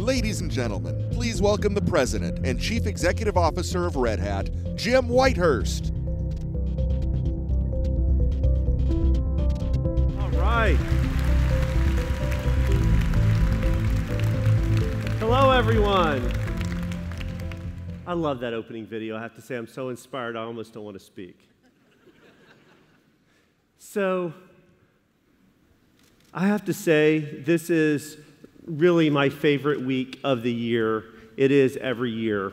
Ladies and gentlemen, please welcome the President and Chief Executive Officer of Red Hat, Jim Whitehurst. All right. Hello, everyone. I love that opening video. I have to say, I'm so inspired, I almost don't want to speak. So, I have to say, this is really my favorite week of the year. It is every year.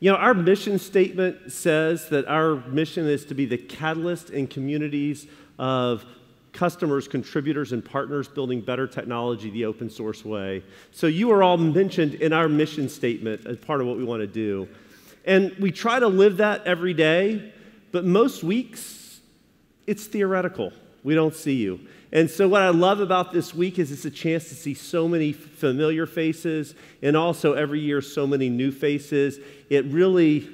You know, our mission statement says that our mission is to be the catalyst in communities of customers, contributors, and partners building better technology the open source way. So you are all mentioned in our mission statement as part of what we want to do. And we try to live that every day, but most weeks it's theoretical. We don't see you. And so, what I love about this week is it's a chance to see so many familiar faces and also every year so many new faces. It really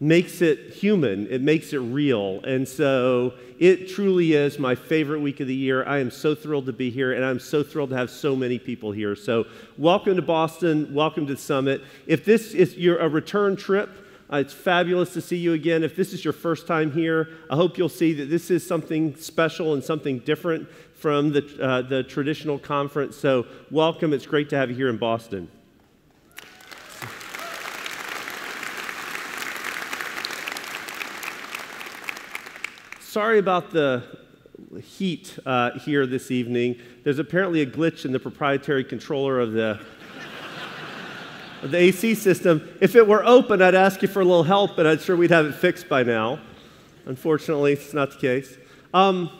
makes it human, it makes it real. And so, it truly is my favorite week of the year. I am so thrilled to be here, and I'm so thrilled to have so many people here. So, welcome to Boston, welcome to the summit. If this is your, a return trip, uh, it's fabulous to see you again. If this is your first time here, I hope you'll see that this is something special and something different from the, uh, the traditional conference. So, welcome. It's great to have you here in Boston. Sorry about the heat uh, here this evening. There's apparently a glitch in the proprietary controller of the the AC system. If it were open, I'd ask you for a little help, but I'm sure we'd have it fixed by now. Unfortunately, it's not the case. Um,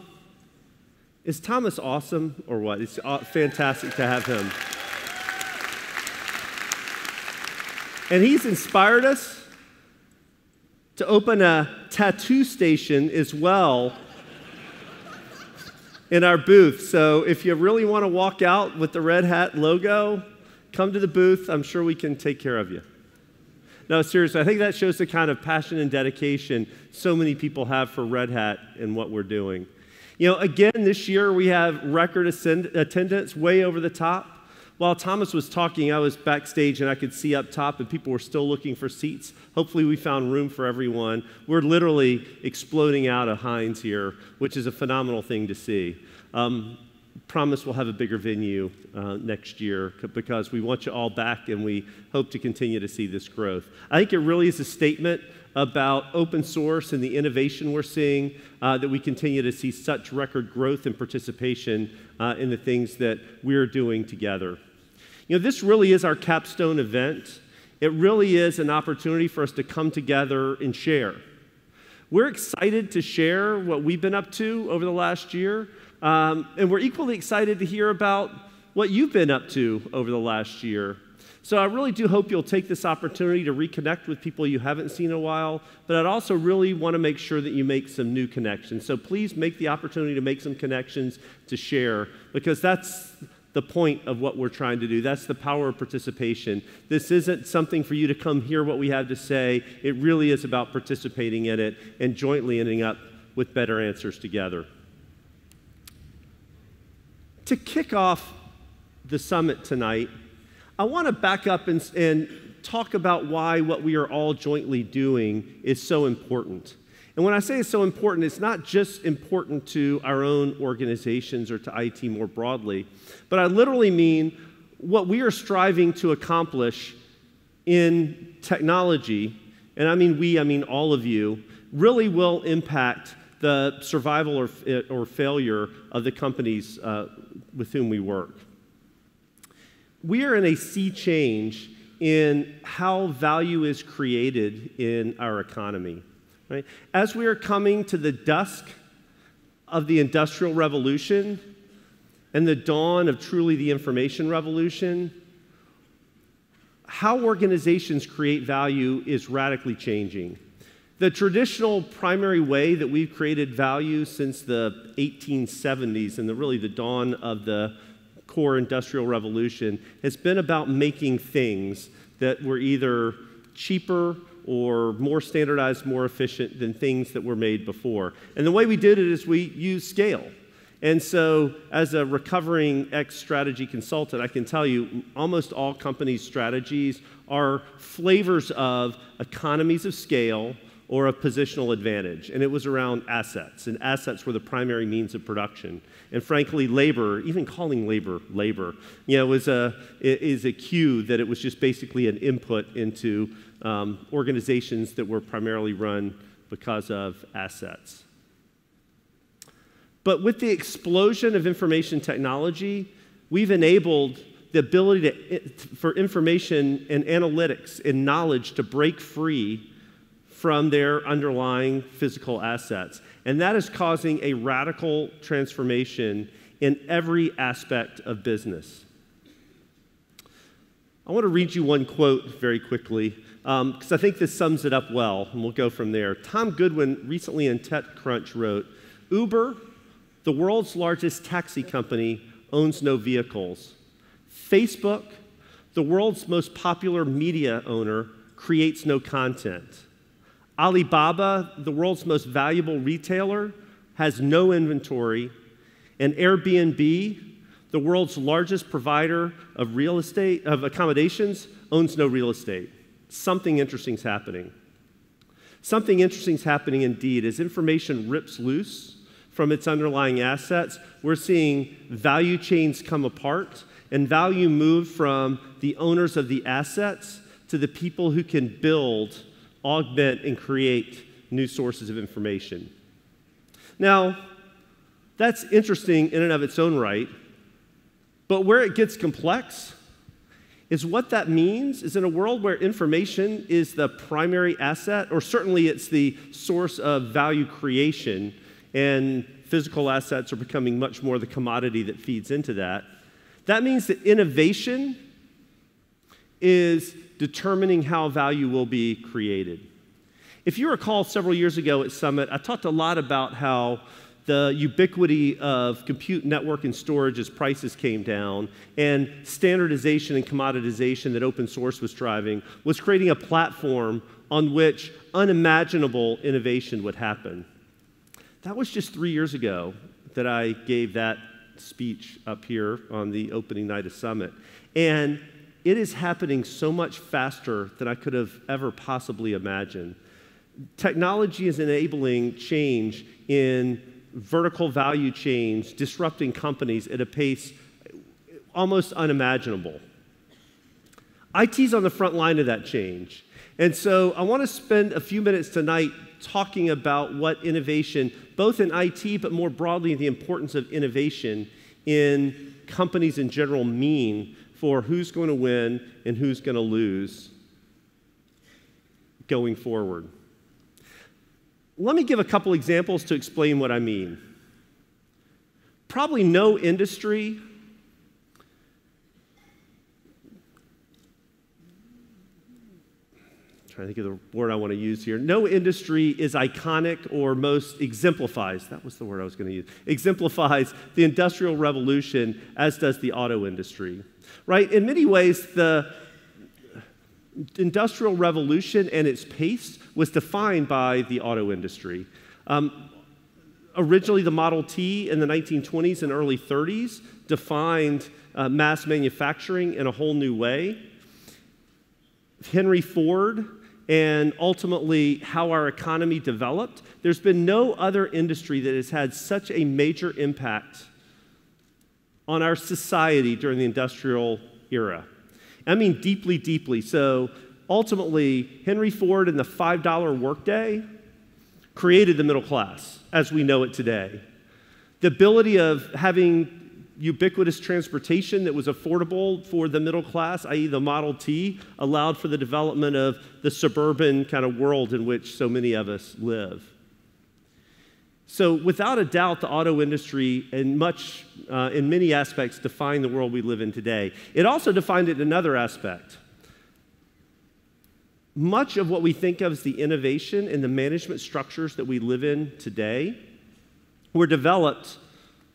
is Thomas awesome or what? It's uh, fantastic to have him. And he's inspired us to open a tattoo station as well in our booth. So if you really want to walk out with the Red Hat logo, come to the booth. I'm sure we can take care of you. No, seriously, I think that shows the kind of passion and dedication so many people have for Red Hat and what we're doing. You know, again, this year we have record attendance way over the top. While Thomas was talking, I was backstage and I could see up top, and people were still looking for seats. Hopefully, we found room for everyone. We're literally exploding out of Hynes here, which is a phenomenal thing to see. Um, promise we'll have a bigger venue uh, next year because we want you all back and we hope to continue to see this growth. I think it really is a statement about open source and the innovation we're seeing uh, that we continue to see such record growth and participation uh, in the things that we're doing together. You know, this really is our capstone event. It really is an opportunity for us to come together and share. We're excited to share what we've been up to over the last year. Um, and we're equally excited to hear about what you've been up to over the last year. So I really do hope you'll take this opportunity to reconnect with people you haven't seen in a while, but I'd also really want to make sure that you make some new connections. So please make the opportunity to make some connections to share, because that's the point of what we're trying to do. That's the power of participation. This isn't something for you to come hear what we have to say. It really is about participating in it and jointly ending up with better answers together. To kick off the summit tonight, I want to back up and, and talk about why what we are all jointly doing is so important. And when I say it's so important, it's not just important to our own organizations or to IT more broadly, but I literally mean what we are striving to accomplish in technology, and I mean we, I mean all of you, really will impact the survival or, or failure of the companies uh, with whom we work. We are in a sea change in how value is created in our economy. Right? As we are coming to the dusk of the Industrial Revolution and the dawn of truly the information revolution, how organizations create value is radically changing. The traditional primary way that we've created value since the 1870s and the, really the dawn of the core industrial revolution has been about making things that were either cheaper or more standardized, more efficient than things that were made before. And the way we did it is we used scale. And so, as a recovering ex strategy consultant, I can tell you almost all companies' strategies are flavors of economies of scale or a positional advantage. And it was around assets, and assets were the primary means of production. And frankly, labor, even calling labor labor, you know, was a, is a cue that it was just basically an input into um, organizations that were primarily run because of assets. But with the explosion of information technology, we've enabled the ability to, for information and analytics and knowledge to break free from their underlying physical assets. And that is causing a radical transformation in every aspect of business. I want to read you one quote very quickly because um, I think this sums it up well, and we'll go from there. Tom Goodwin recently in TechCrunch wrote Uber the world's largest taxi company owns no vehicles. Facebook, the world's most popular media owner, creates no content. Alibaba, the world's most valuable retailer, has no inventory. And Airbnb, the world's largest provider of real estate, of accommodations, owns no real estate. Something interesting is happening. Something interesting is happening indeed as information rips loose from its underlying assets, we're seeing value chains come apart and value move from the owners of the assets to the people who can build, augment, and create new sources of information. Now, that's interesting in and of its own right, but where it gets complex is what that means is in a world where information is the primary asset, or certainly it's the source of value creation and physical assets are becoming much more the commodity that feeds into that. That means that innovation is determining how value will be created. If you recall several years ago at Summit, I talked a lot about how the ubiquity of compute network and storage as prices came down and standardization and commoditization that open source was driving was creating a platform on which unimaginable innovation would happen. That was just three years ago that I gave that speech up here on the opening night of Summit. And it is happening so much faster than I could have ever possibly imagined. Technology is enabling change in vertical value chains, disrupting companies at a pace almost unimaginable. IT's on the front line of that change. And so I want to spend a few minutes tonight talking about what innovation, both in IT, but more broadly, the importance of innovation in companies in general mean for who's going to win and who's going to lose going forward. Let me give a couple examples to explain what I mean. Probably no industry trying to think of the word I want to use here. No industry is iconic or most exemplifies, that was the word I was going to use, exemplifies the Industrial Revolution as does the auto industry. Right? In many ways, the Industrial Revolution and its pace was defined by the auto industry. Um, originally, the Model T in the 1920s and early 30s defined uh, mass manufacturing in a whole new way. Henry Ford and ultimately how our economy developed, there's been no other industry that has had such a major impact on our society during the industrial era. I mean, deeply, deeply. So ultimately, Henry Ford and the $5 workday created the middle class as we know it today. The ability of having ubiquitous transportation that was affordable for the middle class, i.e., the Model T, allowed for the development of the suburban kind of world in which so many of us live. So, without a doubt, the auto industry, in much, uh, in many aspects, defined the world we live in today. It also defined it in another aspect. Much of what we think of as the innovation and the management structures that we live in today were developed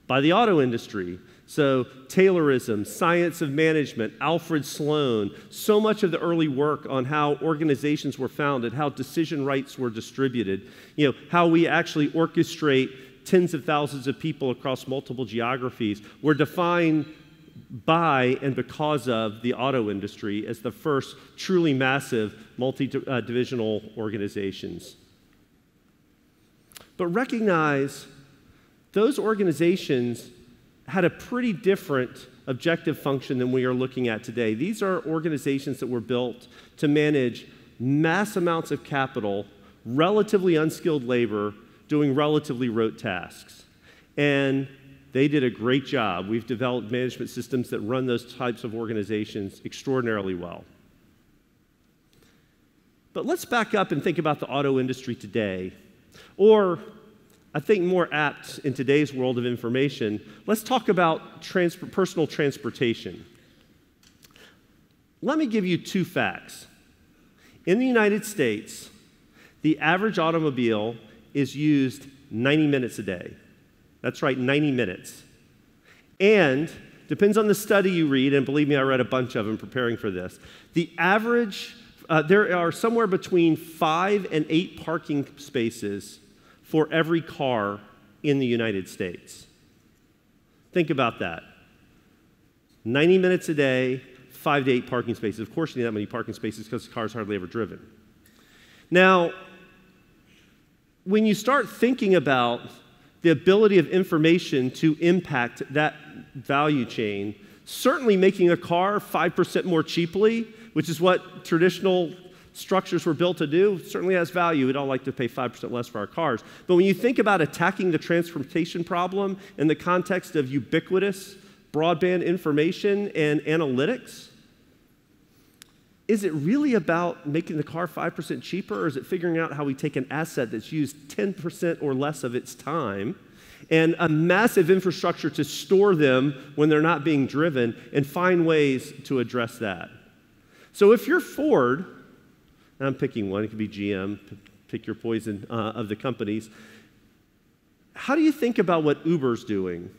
by the auto industry. So, Taylorism, science of management, Alfred Sloan, so much of the early work on how organizations were founded, how decision rights were distributed, you know, how we actually orchestrate tens of thousands of people across multiple geographies were defined by and because of the auto industry as the first truly massive multi divisional organizations. But recognize those organizations had a pretty different objective function than we are looking at today. These are organizations that were built to manage mass amounts of capital, relatively unskilled labor, doing relatively rote tasks. And they did a great job. We've developed management systems that run those types of organizations extraordinarily well. But let's back up and think about the auto industry today. Or, I think more apt in today's world of information, let's talk about trans- personal transportation. Let me give you two facts. In the United States, the average automobile is used 90 minutes a day. That's right, 90 minutes. And depends on the study you read, and believe me, I read a bunch of them preparing for this. The average, uh, there are somewhere between five and eight parking spaces for every car in the United States. Think about that 90 minutes a day, five to eight parking spaces. Of course, you need that many parking spaces because the car's hardly ever driven. Now, when you start thinking about the ability of information to impact that value chain, certainly making a car 5% more cheaply, which is what traditional structures were built to do, certainly has value. We'd all like to pay 5% less for our cars. But when you think about attacking the transportation problem in the context of ubiquitous broadband information and analytics, is it really about making the car 5% cheaper, or is it figuring out how we take an asset that's used 10% or less of its time and a massive infrastructure to store them when they're not being driven and find ways to address that? So if you're Ford, I'm picking one, it could be GM, pick your poison uh, of the companies. How do you think about what Uber's doing?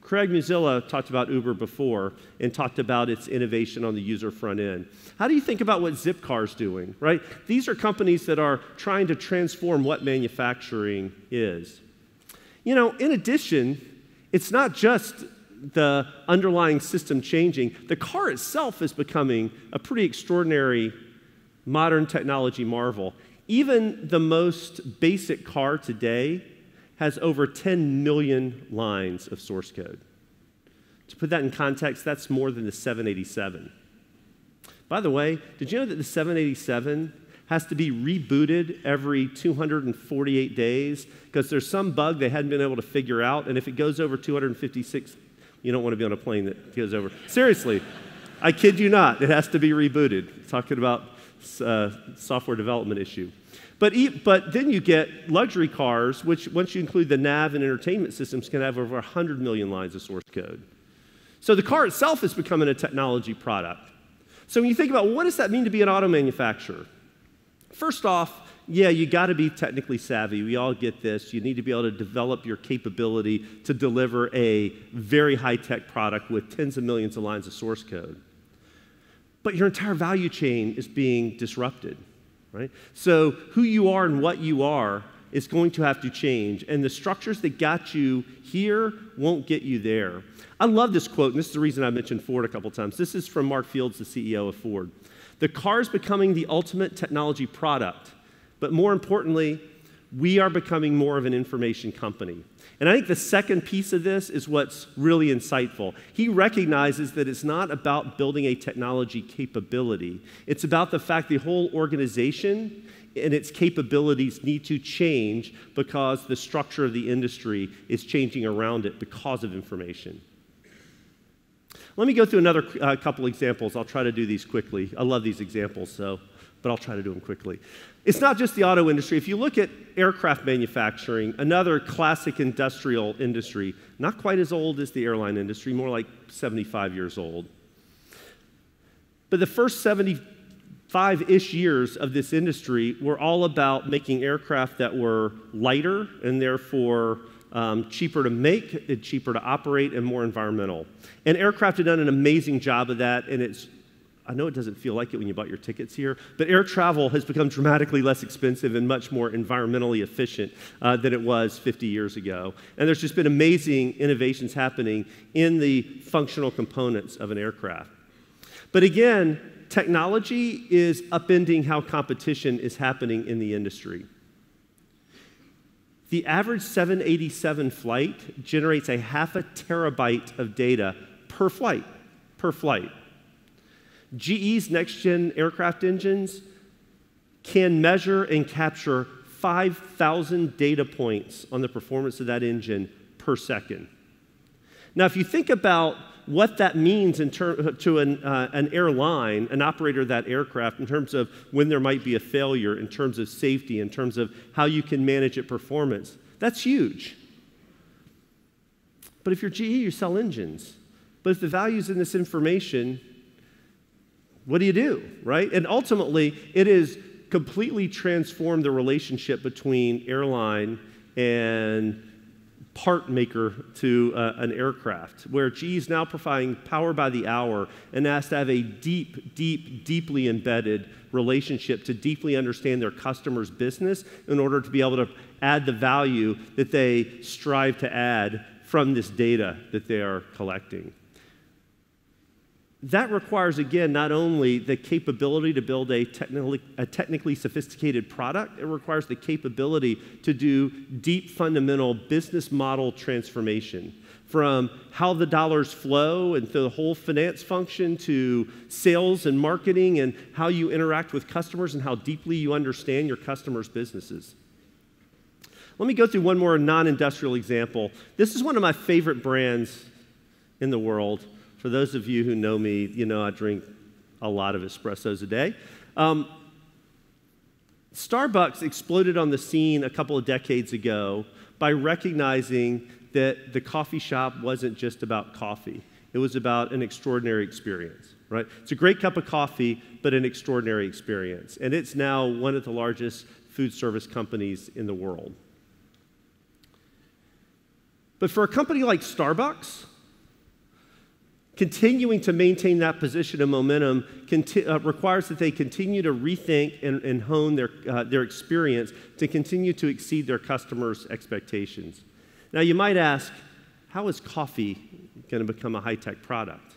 Craig Muzilla talked about Uber before and talked about its innovation on the user front end. How do you think about what Zipcar's doing, right? These are companies that are trying to transform what manufacturing is. You know, in addition, it's not just the underlying system changing, the car itself is becoming a pretty extraordinary modern technology marvel. Even the most basic car today has over 10 million lines of source code. To put that in context, that's more than the 787. By the way, did you know that the 787 has to be rebooted every 248 days because there's some bug they hadn't been able to figure out, and if it goes over 256, you don't want to be on a plane that goes over. Seriously, I kid you not, it has to be rebooted. Talking about uh, software development issue. But, but then you get luxury cars, which, once you include the nav and entertainment systems, can have over 100 million lines of source code. So the car itself is becoming a technology product. So when you think about what does that mean to be an auto manufacturer? First off, yeah, you got to be technically savvy. We all get this. You need to be able to develop your capability to deliver a very high tech product with tens of millions of lines of source code but your entire value chain is being disrupted, right? So who you are and what you are is going to have to change, and the structures that got you here won't get you there. I love this quote, and this is the reason I mentioned Ford a couple times. This is from Mark Fields, the CEO of Ford. The car is becoming the ultimate technology product, but more importantly, we are becoming more of an information company. And I think the second piece of this is what's really insightful. He recognizes that it's not about building a technology capability, it's about the fact the whole organization and its capabilities need to change because the structure of the industry is changing around it because of information. Let me go through another uh, couple examples. I'll try to do these quickly. I love these examples, so but I'll try to do them quickly. It's not just the auto industry. If you look at aircraft manufacturing, another classic industrial industry, not quite as old as the airline industry, more like 75 years old. But the first 75 ish years of this industry were all about making aircraft that were lighter and therefore um, cheaper to make, cheaper to operate, and more environmental. And aircraft had done an amazing job of that, and it's I know it doesn't feel like it when you bought your tickets here, but air travel has become dramatically less expensive and much more environmentally efficient uh, than it was 50 years ago. And there's just been amazing innovations happening in the functional components of an aircraft. But again, technology is upending how competition is happening in the industry. The average 787 flight generates a half a terabyte of data per flight, per flight. GE's next gen aircraft engines can measure and capture 5,000 data points on the performance of that engine per second. Now, if you think about what that means to an, uh, an airline, an operator of that aircraft, in terms of when there might be a failure, in terms of safety, in terms of how you can manage it performance, that's huge. But if you're GE, you sell engines. But if the value's in this information, what do you do, right? And ultimately, it has completely transformed the relationship between airline and part maker to uh, an aircraft, where GE is now providing power by the hour and has to have a deep, deep, deeply embedded relationship to deeply understand their customer's business in order to be able to add the value that they strive to add from this data that they are collecting that requires, again, not only the capability to build a technically, a technically sophisticated product, it requires the capability to do deep fundamental business model transformation from how the dollars flow and the whole finance function to sales and marketing and how you interact with customers and how deeply you understand your customers' businesses. Let me go through one more non industrial example. This is one of my favorite brands in the world. For those of you who know me, you know I drink a lot of espressos a day. Um, Starbucks exploded on the scene a couple of decades ago by recognizing that the coffee shop wasn't just about coffee. It was about an extraordinary experience, right? It's a great cup of coffee, but an extraordinary experience. And it's now one of the largest food service companies in the world. But for a company like Starbucks, Continuing to maintain that position of momentum conti- uh, requires that they continue to rethink and, and hone their, uh, their experience to continue to exceed their customers' expectations. Now, you might ask, how is coffee going to become a high tech product?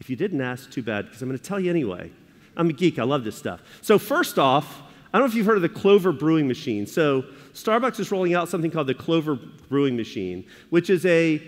If you didn't ask, too bad, because I'm going to tell you anyway. I'm a geek, I love this stuff. So, first off, I don't know if you've heard of the Clover brewing machine. So, Starbucks is rolling out something called the Clover brewing machine, which is a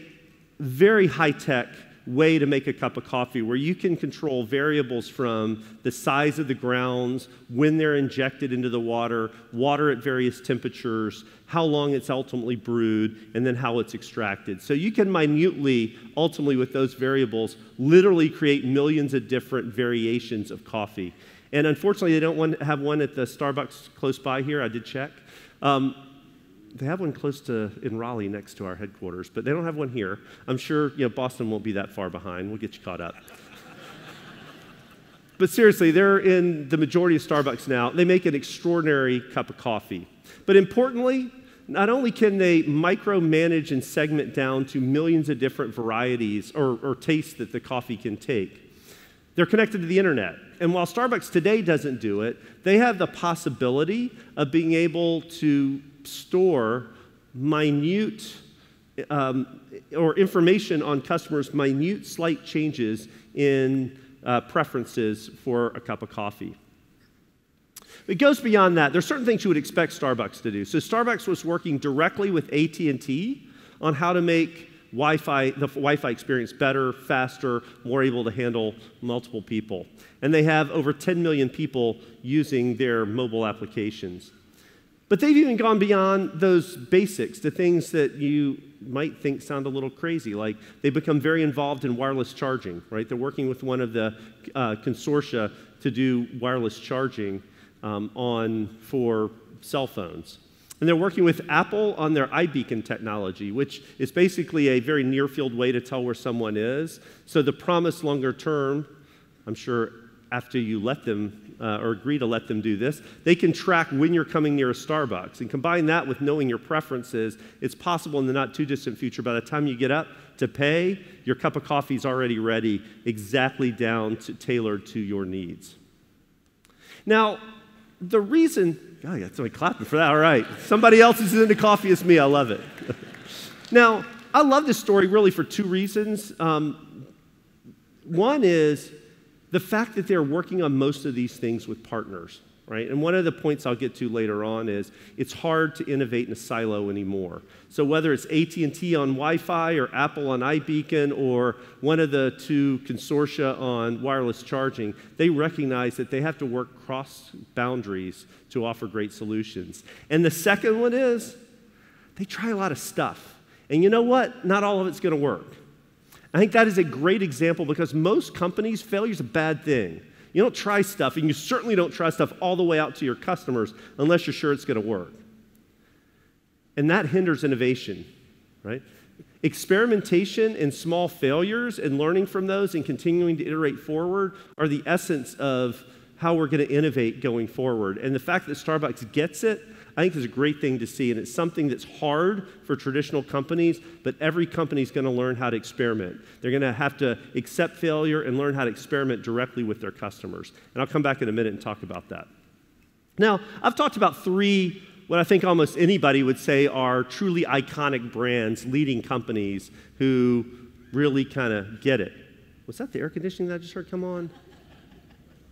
very high tech way to make a cup of coffee where you can control variables from the size of the grounds, when they're injected into the water, water at various temperatures, how long it's ultimately brewed, and then how it's extracted. So you can minutely, ultimately, with those variables, literally create millions of different variations of coffee. And unfortunately, they don't want, have one at the Starbucks close by here. I did check. Um, they have one close to in Raleigh next to our headquarters, but they don't have one here. I'm sure you know, Boston won't be that far behind. We'll get you caught up. but seriously, they're in the majority of Starbucks now. They make an extraordinary cup of coffee. But importantly, not only can they micromanage and segment down to millions of different varieties or, or tastes that the coffee can take, they're connected to the internet. And while Starbucks today doesn't do it, they have the possibility of being able to store minute um, or information on customers' minute, slight changes in uh, preferences for a cup of coffee. It goes beyond that. There's certain things you would expect Starbucks to do. So Starbucks was working directly with AT&T on how to make Wi-Fi, the Wi-Fi experience better, faster, more able to handle multiple people. And they have over 10 million people using their mobile applications. But they've even gone beyond those basics, the things that you might think sound a little crazy. Like they become very involved in wireless charging, right? They're working with one of the uh, consortia to do wireless charging um, on for cell phones. And they're working with Apple on their iBeacon technology, which is basically a very near field way to tell where someone is. So the promise longer term, I'm sure after you let them uh, or agree to let them do this, they can track when you're coming near a Starbucks. And combine that with knowing your preferences, it's possible in the not too distant future, by the time you get up to pay, your cup of coffee is already ready, exactly down to tailored to your needs. Now, the reason, God, I got somebody clapping for that. All right. Somebody else is into coffee as me. I love it. now, I love this story really for two reasons. Um, one is the fact that they're working on most of these things with partners, right? And one of the points I'll get to later on is it's hard to innovate in a silo anymore. So whether it's AT&T on Wi-Fi or Apple on iBeacon or one of the two consortia on wireless charging, they recognize that they have to work cross boundaries to offer great solutions. And the second one is they try a lot of stuff. And you know what? Not all of it's going to work. I think that is a great example because most companies, failure is a bad thing. You don't try stuff, and you certainly don't try stuff all the way out to your customers unless you're sure it's going to work. And that hinders innovation, right? Experimentation and small failures and learning from those and continuing to iterate forward are the essence of how we're going to innovate going forward. And the fact that Starbucks gets it I think is a great thing to see, and it's something that's hard for traditional companies, but every company is going to learn how to experiment. They're going to have to accept failure and learn how to experiment directly with their customers. And I'll come back in a minute and talk about that. Now, I've talked about three, what I think almost anybody would say are truly iconic brands, leading companies who really kind of get it. Was that the air conditioning that I just heard come on?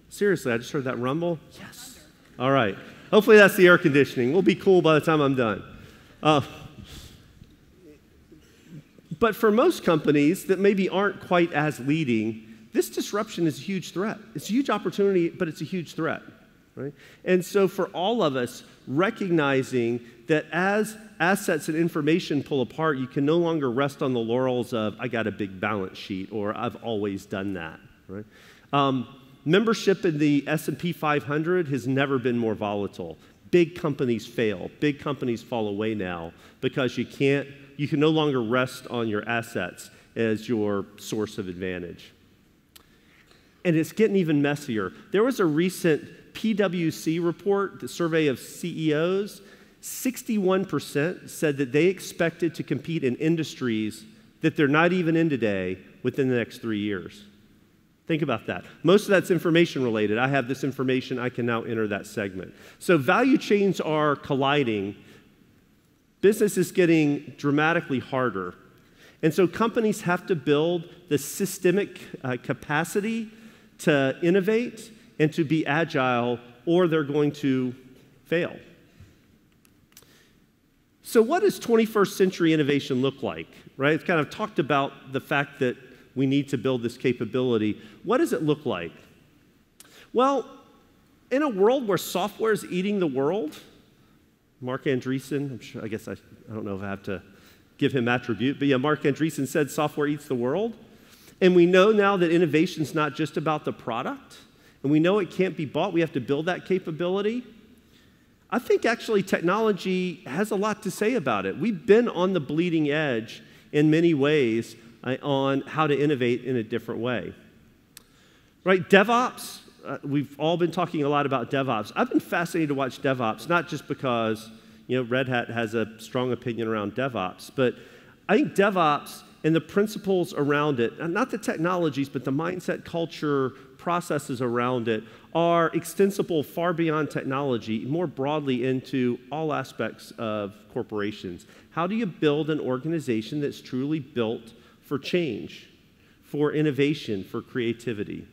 Seriously, I just heard that rumble? Yes. All right. Hopefully, that's the air conditioning. We'll be cool by the time I'm done. Uh, but for most companies that maybe aren't quite as leading, this disruption is a huge threat. It's a huge opportunity, but it's a huge threat. Right? And so, for all of us, recognizing that as assets and information pull apart, you can no longer rest on the laurels of, I got a big balance sheet, or I've always done that. Right? Um, Membership in the S&P 500 has never been more volatile. Big companies fail. Big companies fall away now because you can't you can no longer rest on your assets as your source of advantage. And it's getting even messier. There was a recent PwC report, the survey of CEOs. 61% said that they expected to compete in industries that they're not even in today within the next three years. Think about that. Most of that's information related. I have this information, I can now enter that segment. So value chains are colliding. Business is getting dramatically harder. And so companies have to build the systemic uh, capacity to innovate and to be agile, or they're going to fail. So, what does 21st century innovation look like? Right? It's kind of talked about the fact that we need to build this capability. What does it look like? Well, in a world where software is eating the world, Marc Andreessen, I'm sure, I guess I, I don't know if I have to give him attribute, but yeah, Marc Andreessen said software eats the world. And we know now that innovation is not just about the product, and we know it can't be bought. We have to build that capability. I think actually technology has a lot to say about it. We've been on the bleeding edge in many ways on how to innovate in a different way. Right? DevOps, uh, we've all been talking a lot about DevOps. I've been fascinated to watch DevOps, not just because you know, Red Hat has a strong opinion around DevOps, but I think DevOps and the principles around it, not the technologies, but the mindset, culture, processes around it, are extensible far beyond technology, more broadly into all aspects of corporations. How do you build an organization that's truly built for change, for innovation, for creativity.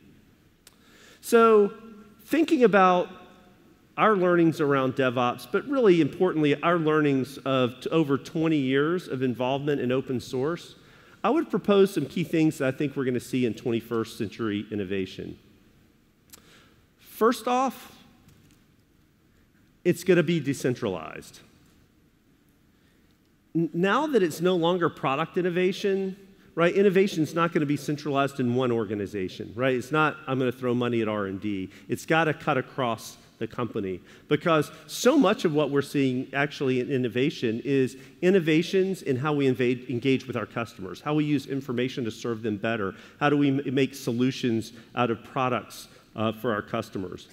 So, thinking about our learnings around DevOps, but really importantly, our learnings of over 20 years of involvement in open source, I would propose some key things that I think we're going to see in 21st century innovation. First off, it's going to be decentralized. Now that it's no longer product innovation, right? Innovation is not going to be centralized in one organization, right? It's not I'm going to throw money at R&D. It's got to cut across the company because so much of what we're seeing actually in innovation is innovations in how we invade, engage with our customers, how we use information to serve them better, how do we make solutions out of products uh, for our customers.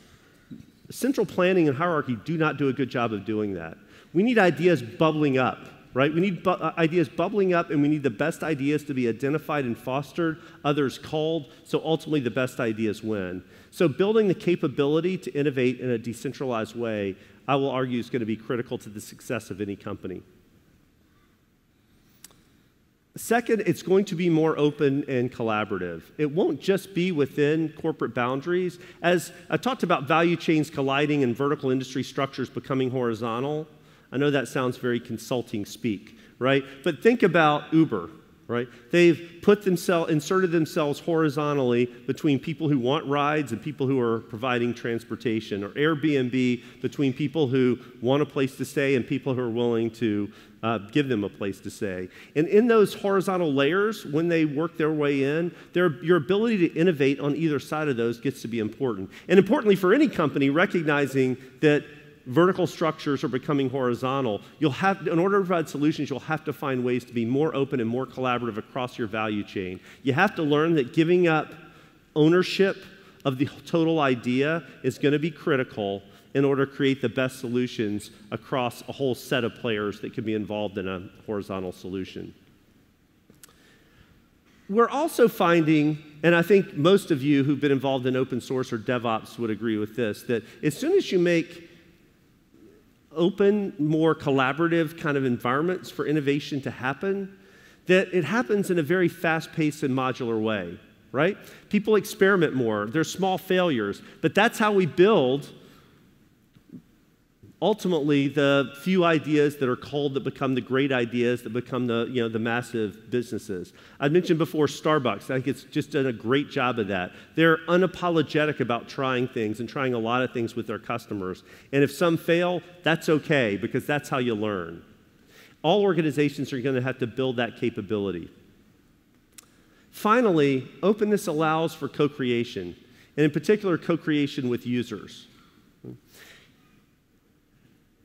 Central planning and hierarchy do not do a good job of doing that. We need ideas bubbling up, right? We need bu- uh, ideas bubbling up, and we need the best ideas to be identified and fostered, others called, so ultimately the best ideas win. So, building the capability to innovate in a decentralized way, I will argue, is going to be critical to the success of any company. Second, it's going to be more open and collaborative. It won't just be within corporate boundaries. As I talked about value chains colliding and vertical industry structures becoming horizontal, I know that sounds very consulting speak, right? But think about Uber, right? They've put themselves, inserted themselves horizontally between people who want rides and people who are providing transportation, or Airbnb between people who want a place to stay and people who are willing to uh, give them a place to stay. And in those horizontal layers, when they work their way in, their, your ability to innovate on either side of those gets to be important. And importantly for any company, recognizing that vertical structures are becoming horizontal, you'll have, in order to provide solutions, you'll have to find ways to be more open and more collaborative across your value chain. You have to learn that giving up ownership of the total idea is going to be critical in order to create the best solutions across a whole set of players that could be involved in a horizontal solution. We're also finding, and I think most of you who've been involved in open source or DevOps would agree with this, that as soon as you make open, more collaborative kind of environments for innovation to happen, that it happens in a very fast paced and modular way, right? People experiment more, there's small failures, but that's how we build ultimately the few ideas that are called that become the great ideas that become the, you know, the massive businesses. I mentioned before Starbucks. I think it's just done a great job of that. They're unapologetic about trying things and trying a lot of things with their customers. And if some fail, that's okay because that's how you learn. All organizations are going to have to build that capability. Finally, openness allows for co creation, and in particular, co creation with users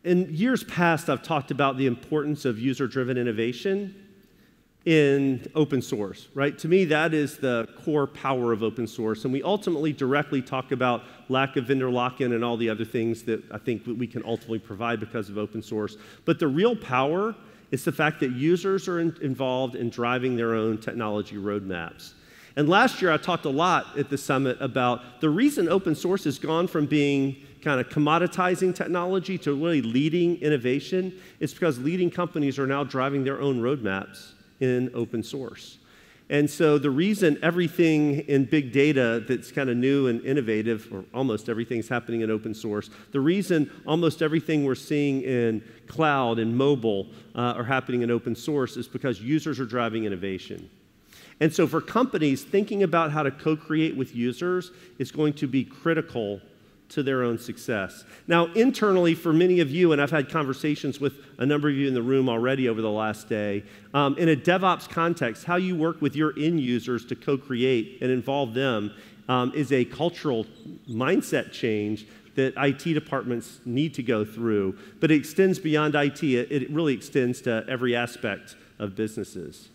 in years past, I've talked about the importance of user driven innovation in open source, right? To me, that is the core power of open source. And we ultimately directly talk about lack of vendor lock in and all the other things that I think we can ultimately provide because of open source. But the real power is the fact that users are in, involved in driving their own technology roadmaps. And last year, I talked a lot at the summit about the reason open source has gone from being kind of commoditizing technology to really leading innovation, it's because leading companies are now driving their own roadmaps in open source. And so the reason everything in big data that's kind of new and innovative, or almost everything's happening in open source, the reason almost everything we're seeing in cloud and mobile uh, are happening in open source is because users are driving innovation. And so for companies, thinking about how to co create with users is going to be critical to their own success. Now, internally, for many of you, and I've had conversations with a number of you in the room already over the last day, um, in a DevOps context, how you work with your end users to co create and involve them um, is a cultural mindset change that IT departments need to go through, but it extends beyond IT, it, it really extends to every aspect of businesses.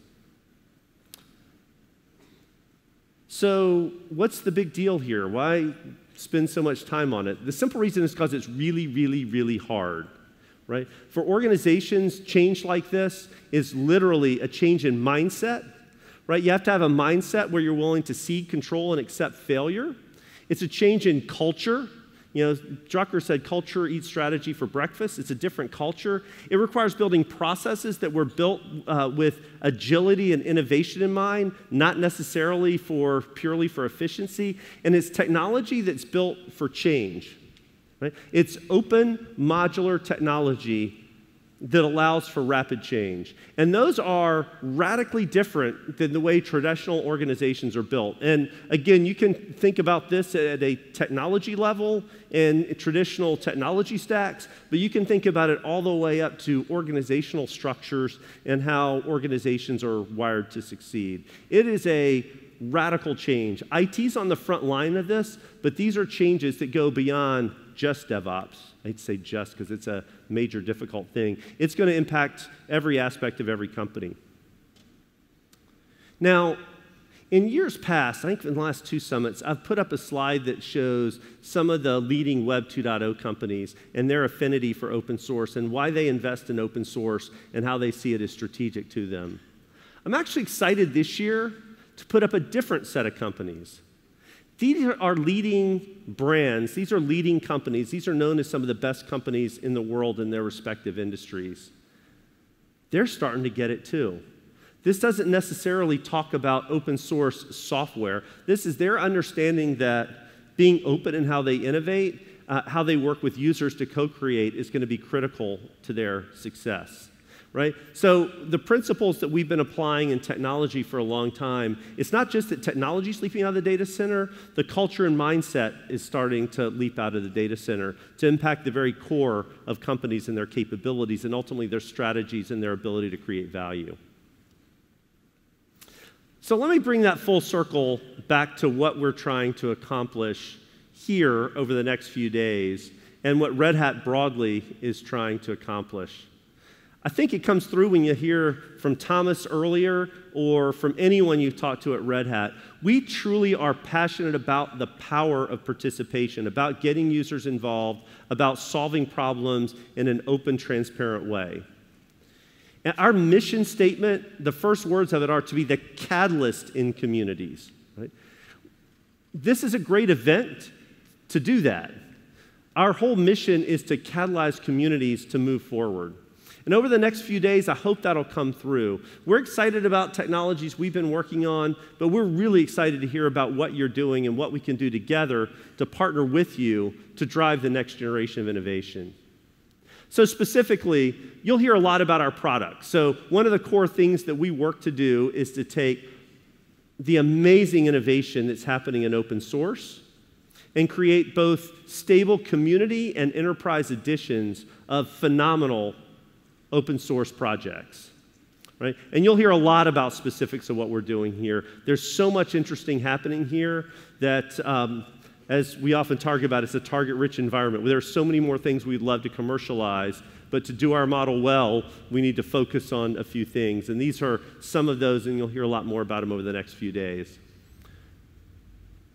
So, what's the big deal here? Why spend so much time on it? The simple reason is because it's really, really, really hard, right? For organizations, change like this is literally a change in mindset, right? You have to have a mindset where you're willing to cede control and accept failure. It's a change in culture, you know, Drucker said culture eats strategy for breakfast. It's a different culture. It requires building processes that were built uh, with agility and innovation in mind, not necessarily for purely for efficiency. And it's technology that's built for change. Right? It's open modular technology that allows for rapid change. And those are radically different than the way traditional organizations are built. And again, you can think about this at a technology level in traditional technology stacks, but you can think about it all the way up to organizational structures and how organizations are wired to succeed. It is a radical change. IT's on the front line of this, but these are changes that go beyond just DevOps. I'd say just because it's a major difficult thing. It's going to impact every aspect of every company. Now, in years past, I think in the last two summits, I've put up a slide that shows some of the leading Web 2.0 companies and their affinity for open source and why they invest in open source and how they see it as strategic to them. I'm actually excited this year to put up a different set of companies. These are leading brands, these are leading companies, these are known as some of the best companies in the world in their respective industries. They're starting to get it too. This doesn't necessarily talk about open source software. This is their understanding that being open in how they innovate, uh, how they work with users to co create, is going to be critical to their success. Right? So, the principles that we've been applying in technology for a long time, it's not just that technology is leaping out of the data center, the culture and mindset is starting to leap out of the data center to impact the very core of companies and their capabilities and ultimately their strategies and their ability to create value. So let me bring that full circle back to what we're trying to accomplish here over the next few days and what Red Hat broadly is trying to accomplish. I think it comes through when you hear from Thomas earlier or from anyone you've talked to at Red Hat. We truly are passionate about the power of participation, about getting users involved, about solving problems in an open, transparent way. And our mission statement, the first words of it are to be the catalyst in communities. Right? This is a great event to do that. Our whole mission is to catalyze communities to move forward. And over the next few days, I hope that'll come through. We're excited about technologies we've been working on, but we're really excited to hear about what you're doing and what we can do together to partner with you to drive the next generation of innovation. So, specifically, you'll hear a lot about our products. So, one of the core things that we work to do is to take the amazing innovation that's happening in open source and create both stable community and enterprise editions of phenomenal open source projects. Right? And you'll hear a lot about specifics of what we're doing here. There's so much interesting happening here that um, as we often talk about, it's a target rich environment. There are so many more things we'd love to commercialize, but to do our model well, we need to focus on a few things. And these are some of those, and you'll hear a lot more about them over the next few days.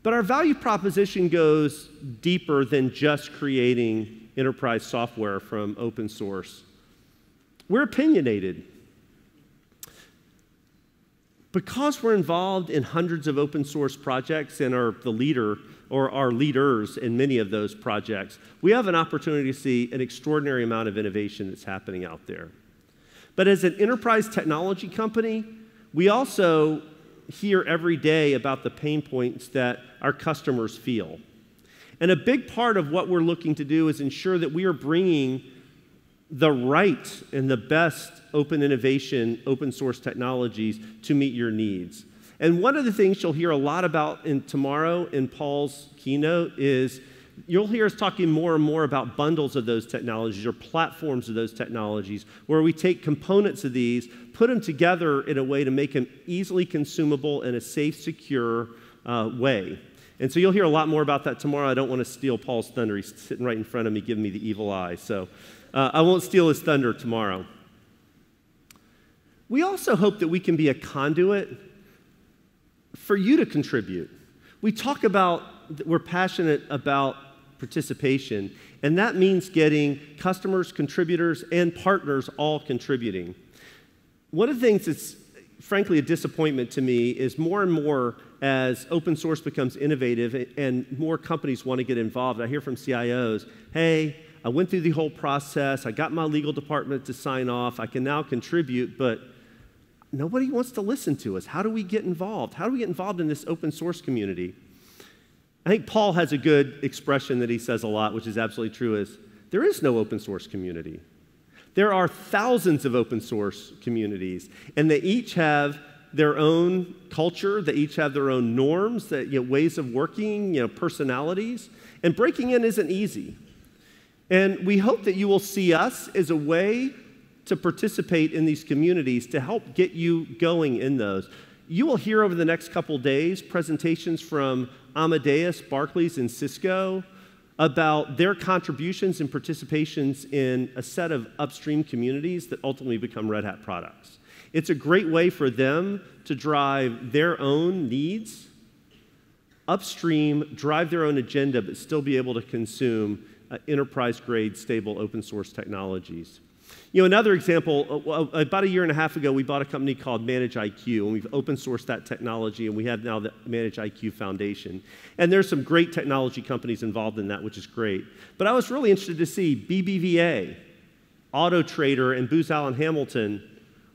But our value proposition goes deeper than just creating enterprise software from open source. We're opinionated. Because we're involved in hundreds of open source projects and are the leader or are leaders in many of those projects, we have an opportunity to see an extraordinary amount of innovation that's happening out there. But as an enterprise technology company, we also hear every day about the pain points that our customers feel. And a big part of what we're looking to do is ensure that we are bringing the right and the best open innovation, open source technologies to meet your needs. And one of the things you'll hear a lot about in tomorrow in Paul's keynote is you'll hear us talking more and more about bundles of those technologies or platforms of those technologies where we take components of these, put them together in a way to make them easily consumable in a safe, secure uh, way. And so you'll hear a lot more about that tomorrow. I don't want to steal Paul's thunder. He's sitting right in front of me, giving me the evil eye. So uh, I won't steal his thunder tomorrow. We also hope that we can be a conduit for you to contribute. We talk about, we're passionate about participation, and that means getting customers, contributors, and partners all contributing. One of the things that's frankly a disappointment to me is more and more as open source becomes innovative and more companies want to get involved. I hear from CIOs, hey, I went through the whole process, I got my legal department to sign off, I can now contribute, but nobody wants to listen to us. How do we get involved? How do we get involved in this open source community? I think Paul has a good expression that he says a lot, which is absolutely true, is there is no open source community. There are thousands of open source communities, and they each have their own culture, they each have their own norms, that, you know, ways of working, you know, personalities, and breaking in isn't easy. And we hope that you will see us as a way to participate in these communities to help get you going in those. You will hear over the next couple days presentations from Amadeus, Barclays, and Cisco about their contributions and participations in a set of upstream communities that ultimately become Red Hat products. It's a great way for them to drive their own needs upstream, drive their own agenda, but still be able to consume uh, enterprise grade, stable, open source technologies. You know, another example, uh, about a year and a half ago, we bought a company called ManageIQ, and we've open sourced that technology, and we have now the ManageIQ Foundation. And there's some great technology companies involved in that, which is great. But I was really interested to see BBVA, Auto Trader, and Booz Allen Hamilton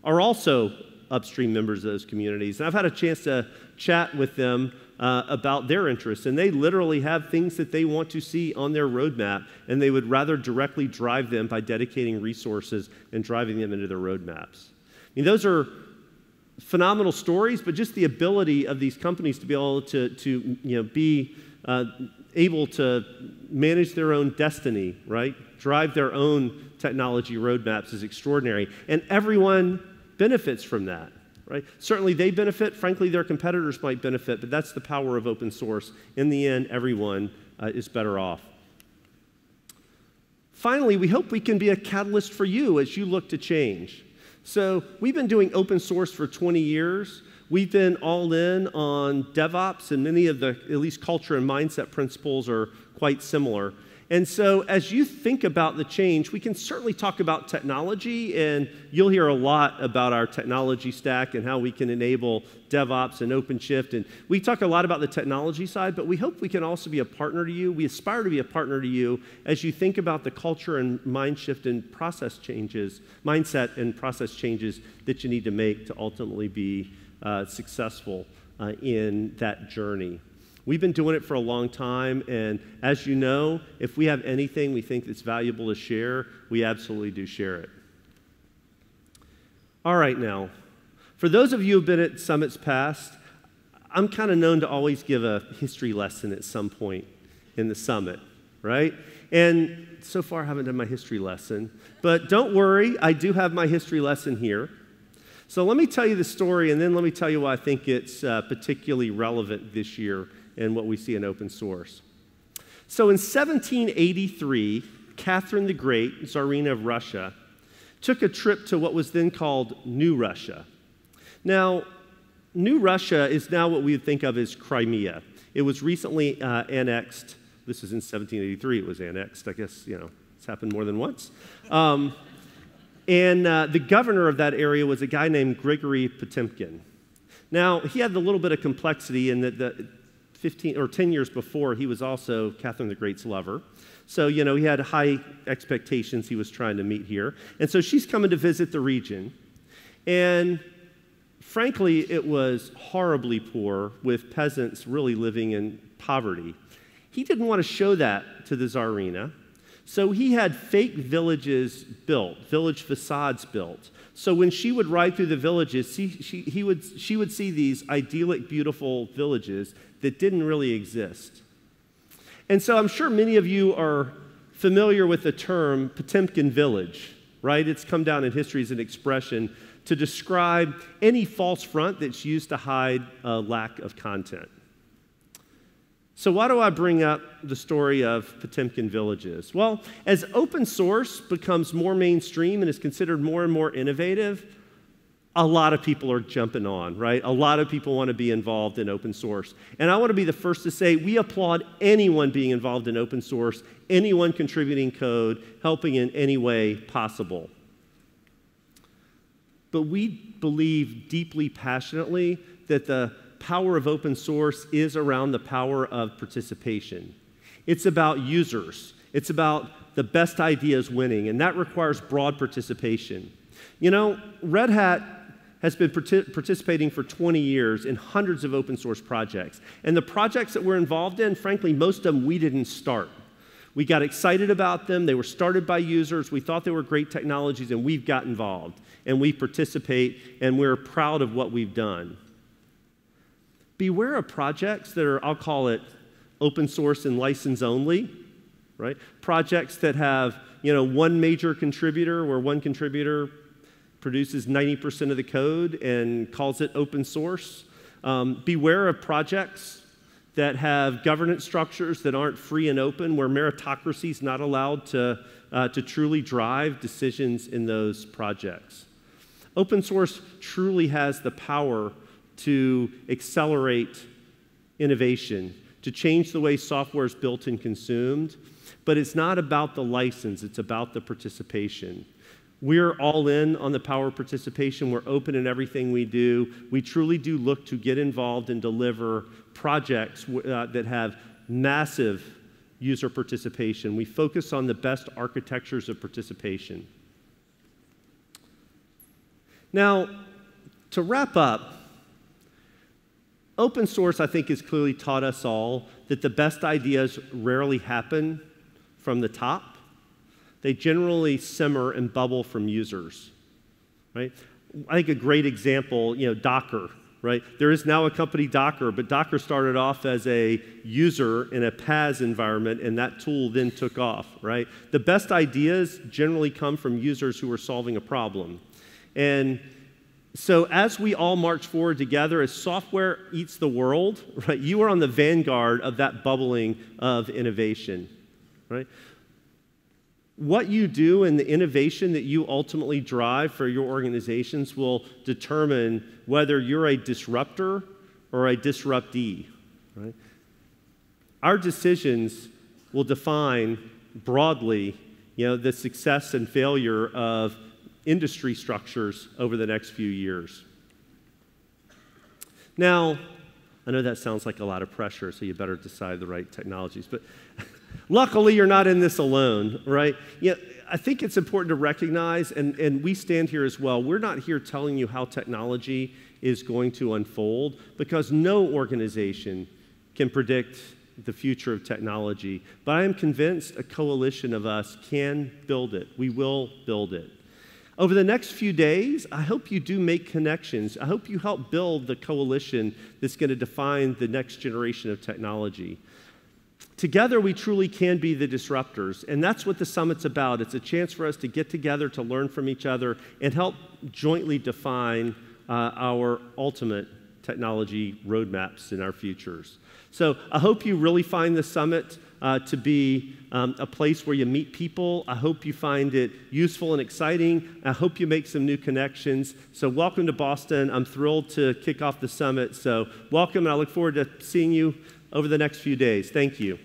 are also upstream members of those communities. And I've had a chance to chat with them uh, about their interests. And they literally have things that they want to see on their roadmap, and they would rather directly drive them by dedicating resources and driving them into their roadmaps. I mean, those are phenomenal stories, but just the ability of these companies to be able to, to you know, be uh, able to manage their own destiny, right? Drive their own technology roadmaps is extraordinary. And everyone benefits from that right? Certainly they benefit. Frankly, their competitors might benefit, but that's the power of open source. In the end, everyone uh, is better off. Finally, we hope we can be a catalyst for you as you look to change. So, we've been doing open source for 20 years. We've been all in on DevOps, and many of the, at least culture and mindset principles, are quite similar. And so, as you think about the change, we can certainly talk about technology, and you'll hear a lot about our technology stack and how we can enable DevOps and OpenShift. And we talk a lot about the technology side, but we hope we can also be a partner to you. We aspire to be a partner to you as you think about the culture and mind shift and process changes, mindset and process changes that you need to make to ultimately be uh, successful uh, in that journey. We've been doing it for a long time, and as you know, if we have anything we think that's valuable to share, we absolutely do share it. All right, now, for those of you who've been at summits past, I'm kind of known to always give a history lesson at some point in the summit, right? And so far, I haven't done my history lesson, but don't worry, I do have my history lesson here. So let me tell you the story, and then let me tell you why I think it's uh, particularly relevant this year and what we see in open source. So in 1783, Catherine the Great, Tsarina of Russia, took a trip to what was then called New Russia. Now, New Russia is now what we would think of as Crimea. It was recently uh, annexed. This is in 1783, it was annexed. I guess, you know, it's happened more than once. Um, and uh, the governor of that area was a guy named Grigory Potemkin. Now, he had a little bit of complexity in that the, 15 or 10 years before, he was also Catherine the Great's lover. So, you know, he had high expectations he was trying to meet here. And so she's coming to visit the region. And frankly, it was horribly poor, with peasants really living in poverty. He didn't want to show that to the Tsarina. So he had fake villages built, village facades built. So when she would ride through the villages, she, she, he would, she would see these idyllic, beautiful villages that didn't really exist. And so I'm sure many of you are familiar with the term Potemkin village, right? It's come down in history as an expression to describe any false front that's used to hide a lack of content. So, why do I bring up the story of Potemkin villages? Well, as open source becomes more mainstream and is considered more and more innovative, a lot of people are jumping on, right? A lot of people want to be involved in open source. And I want to be the first to say we applaud anyone being involved in open source, anyone contributing code, helping in any way possible. But we believe deeply, passionately that the power of open source is around the power of participation. It's about users, it's about the best ideas winning, and that requires broad participation. You know, Red Hat has been participating for 20 years in hundreds of open source projects. And the projects that we're involved in, frankly, most of them we didn't start. We got excited about them. They were started by users. We thought they were great technologies, and we've got involved. And we participate, and we're proud of what we've done. Beware of projects that are, I'll call it, open source and license only, right? Projects that have, you know, one major contributor where one contributor produces 90% of the code and calls it open source. Um, beware of projects that have governance structures that aren't free and open, where meritocracy is not allowed to, uh, to truly drive decisions in those projects. Open source truly has the power to accelerate innovation, to change the way software is built and consumed, but it's not about the license, it's about the participation. We're all in on the power of participation. We're open in everything we do. We truly do look to get involved and deliver projects uh, that have massive user participation. We focus on the best architectures of participation. Now, to wrap up, open source, I think, has clearly taught us all that the best ideas rarely happen from the top. They generally simmer and bubble from users, right? I think a great example, you know, Docker, right? There is now a company, Docker, but Docker started off as a user in a PaaS environment, and that tool then took off, right? The best ideas generally come from users who are solving a problem. And so as we all march forward together, as software eats the world, right, you are on the vanguard of that bubbling of innovation, right? What you do and the innovation that you ultimately drive for your organizations will determine whether you're a disruptor or a disruptee, right? Our decisions will define broadly, you know, the success and failure of industry structures over the next few years. Now, I know that sounds like a lot of pressure, so you better decide the right technologies. But luckily, you're not in this alone, right? Yeah, I think it's important to recognize, and, and we stand here as well, we're not here telling you how technology is going to unfold because no organization can predict the future of technology. But I am convinced a coalition of us can build it. We will build it. Over the next few days, I hope you do make connections. I hope you help build the coalition that's going to define the next generation of technology. Together, we truly can be the disruptors, and that's what the summit's about. It's a chance for us to get together, to learn from each other, and help jointly define uh, our ultimate technology roadmaps in our futures. So I hope you really find the summit uh, to be um, a place where you meet people. I hope you find it useful and exciting. I hope you make some new connections. So, welcome to Boston. I'm thrilled to kick off the summit. So, welcome, and I look forward to seeing you over the next few days. Thank you.